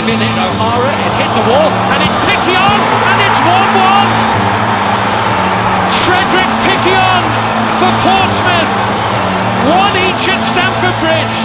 drive in it, O'Hara, it hit the wall, and it's Piquionne, and it's 1-1! Frederick Piquionne for Portsmouth, one each at Stamford Bridge.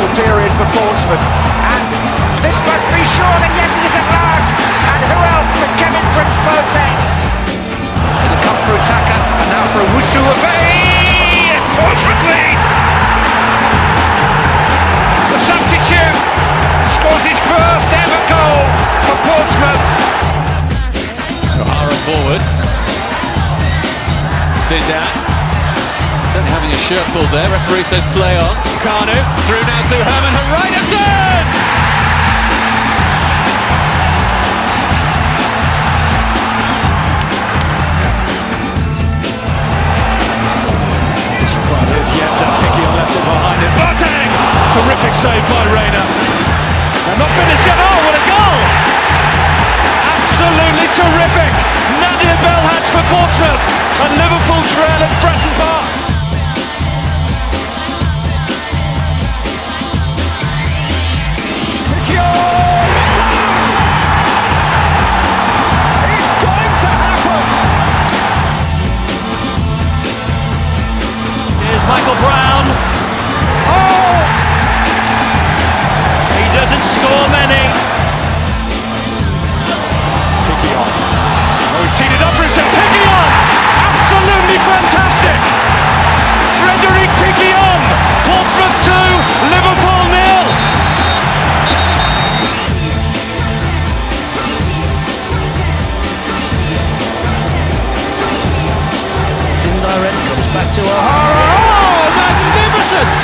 Really period for Portsmouth. And this must be surely ended at last. And who else but Kevin Prince Boateng? And a come for Taka, and now for Owusu-Abeyie! And Portsmouth lead! The substitute scores his first ever goal for Portsmouth. O'Hara forward. Did that. Certainly having a shirt pulled there. Referee says play on. Kanu through now to Hermann Hreidarsson! Here's Yenta, Piquionne left it behind him. Boateng! Terrific save by Reina. And not finished yet. Oh, what a goal! Absolutely terrific! Nadir Belhadj for Portsmouth and Liverpool trail at Fratton Park. Back to O'Hara. Oh, magnificent!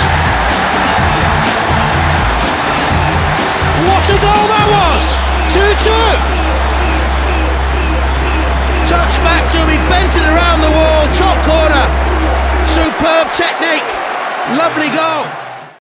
What a goal that was! 2 2. Touch back to him, he bent it around the wall, top corner. Superb technique, lovely goal.